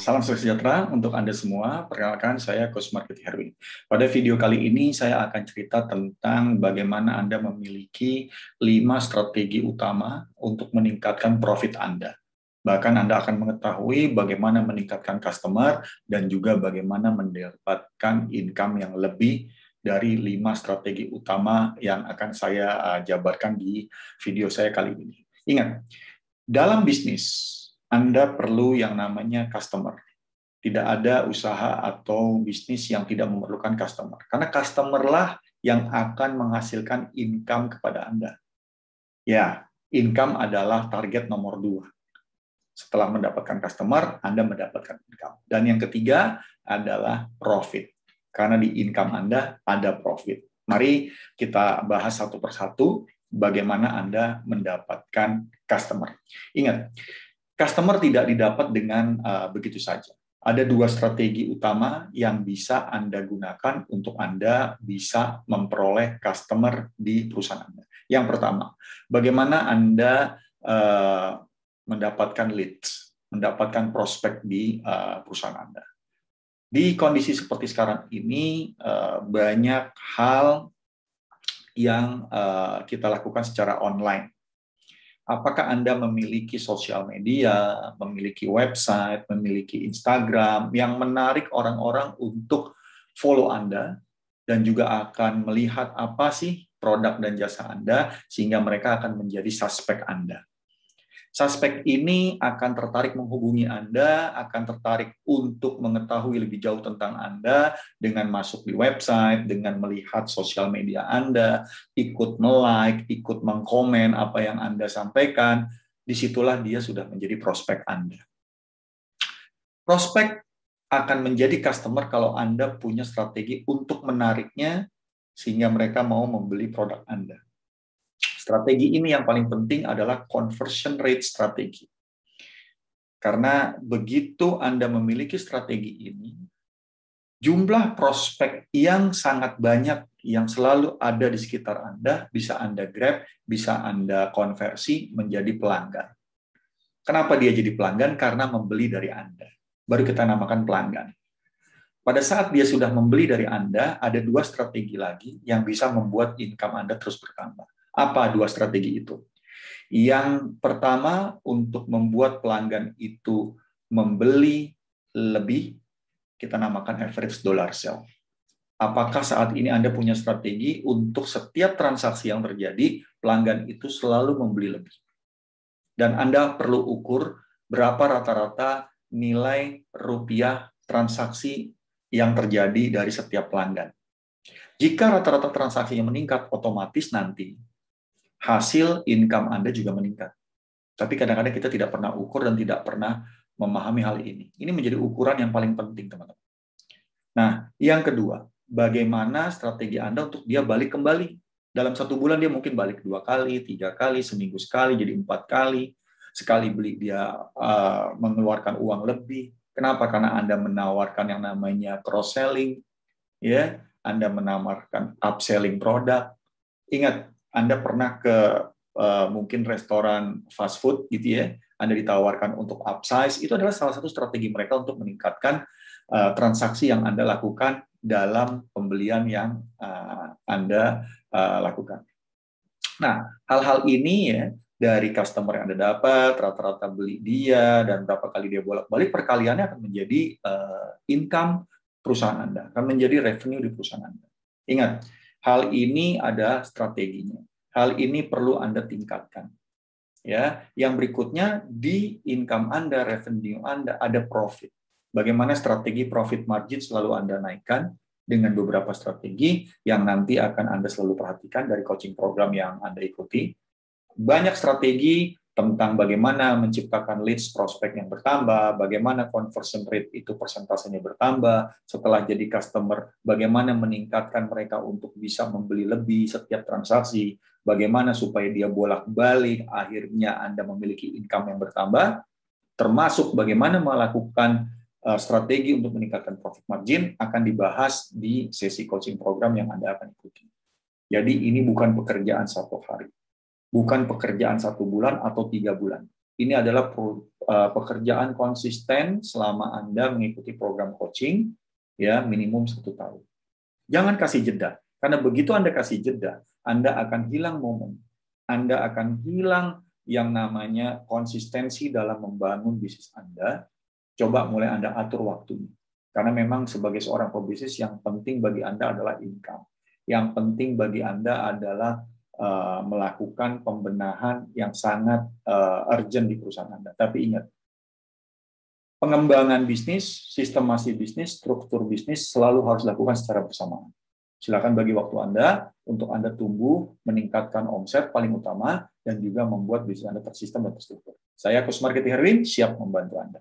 Salam sejahtera untuk Anda semua. Perkenalkan saya Coach Market Herwin. Pada video kali ini saya akan cerita tentang bagaimana Anda memiliki lima strategi utama untuk meningkatkan profit Anda. Bahkan Anda akan mengetahui bagaimana meningkatkan customer dan juga bagaimana mendapatkan income yang lebih dari lima strategi utama yang akan saya uh, jabarkan di video saya kali ini. Ingat, dalam bisnis anda perlu yang namanya customer. Tidak ada usaha atau bisnis yang tidak memerlukan customer. Karena customer lah yang akan menghasilkan income kepada Anda. Ya, income adalah target nomor dua. Setelah mendapatkan customer, Anda mendapatkan income. Dan yang ketiga adalah profit. Karena di income Anda ada profit. Mari kita bahas satu persatu bagaimana Anda mendapatkan customer. Ingat, Customer tidak didapat dengan uh, begitu saja. Ada dua strategi utama yang bisa Anda gunakan untuk Anda bisa memperoleh customer di perusahaan Anda. Yang pertama, bagaimana Anda uh, mendapatkan leads, mendapatkan prospek di uh, perusahaan Anda. Di kondisi seperti sekarang ini, uh, banyak hal yang uh, kita lakukan secara online apakah Anda memiliki sosial media, memiliki website, memiliki Instagram yang menarik orang-orang untuk follow Anda dan juga akan melihat apa sih produk dan jasa Anda sehingga mereka akan menjadi suspek Anda. Suspek ini akan tertarik menghubungi Anda, akan tertarik untuk mengetahui lebih jauh tentang Anda dengan masuk di website, dengan melihat sosial media Anda, ikut like, ikut mengkomen apa yang Anda sampaikan. Di situlah dia sudah menjadi prospek Anda. Prospek akan menjadi customer kalau Anda punya strategi untuk menariknya sehingga mereka mau membeli produk Anda. Strategi ini yang paling penting adalah conversion rate strategi. Karena begitu Anda memiliki strategi ini, jumlah prospek yang sangat banyak yang selalu ada di sekitar Anda bisa Anda grab, bisa Anda konversi menjadi pelanggan. Kenapa dia jadi pelanggan? Karena membeli dari Anda. Baru kita namakan pelanggan. Pada saat dia sudah membeli dari Anda, ada dua strategi lagi yang bisa membuat income Anda terus bertambah. Apa dua strategi itu? Yang pertama untuk membuat pelanggan itu membeli lebih, kita namakan average dollar sell. Apakah saat ini Anda punya strategi untuk setiap transaksi yang terjadi, pelanggan itu selalu membeli lebih? Dan Anda perlu ukur berapa rata-rata nilai rupiah transaksi yang terjadi dari setiap pelanggan. Jika rata-rata transaksinya meningkat, otomatis nanti hasil income Anda juga meningkat. Tapi kadang-kadang kita tidak pernah ukur dan tidak pernah memahami hal ini. Ini menjadi ukuran yang paling penting, teman-teman. Nah, yang kedua, bagaimana strategi Anda untuk dia balik kembali. Dalam satu bulan dia mungkin balik dua kali, tiga kali, seminggu sekali, jadi empat kali. Sekali beli dia uh, mengeluarkan uang lebih. Kenapa? Karena Anda menawarkan yang namanya cross-selling, ya, Anda menawarkan upselling produk. Ingat, anda pernah ke uh, mungkin restoran fast food gitu ya, Anda ditawarkan untuk upsize, itu adalah salah satu strategi mereka untuk meningkatkan uh, transaksi yang Anda lakukan dalam pembelian yang uh, Anda uh, lakukan. Nah, hal-hal ini ya dari customer yang Anda dapat, rata-rata beli dia, dan berapa kali dia bolak-balik, perkaliannya akan menjadi uh, income perusahaan Anda, akan menjadi revenue di perusahaan Anda. Ingat, Hal ini ada strateginya. Hal ini perlu Anda tingkatkan. Ya, yang berikutnya di income Anda, revenue Anda ada profit. Bagaimana strategi profit margin selalu Anda naikkan dengan beberapa strategi yang nanti akan Anda selalu perhatikan dari coaching program yang Anda ikuti. Banyak strategi tentang bagaimana menciptakan leads prospek yang bertambah, bagaimana conversion rate itu persentasenya bertambah, setelah jadi customer, bagaimana meningkatkan mereka untuk bisa membeli lebih setiap transaksi, bagaimana supaya dia bolak-balik, akhirnya Anda memiliki income yang bertambah, termasuk bagaimana melakukan uh, strategi untuk meningkatkan profit margin akan dibahas di sesi coaching program yang Anda akan ikuti. Jadi ini bukan pekerjaan satu hari bukan pekerjaan satu bulan atau tiga bulan. Ini adalah uh, pekerjaan konsisten selama Anda mengikuti program coaching, ya minimum satu tahun. Jangan kasih jeda, karena begitu Anda kasih jeda, Anda akan hilang momen. Anda akan hilang yang namanya konsistensi dalam membangun bisnis Anda. Coba mulai Anda atur waktunya. Karena memang sebagai seorang pebisnis yang penting bagi Anda adalah income. Yang penting bagi Anda adalah uh, melakukan pembenahan yang sangat uh, urgent di perusahaan Anda. Tapi ingat, pengembangan bisnis, sistemasi bisnis, struktur bisnis selalu harus dilakukan secara bersamaan. Silakan bagi waktu Anda untuk Anda tumbuh, meningkatkan omset paling utama, dan juga membuat bisnis Anda tersistem dan terstruktur. Saya Kusmar Keti Herwin, siap membantu Anda.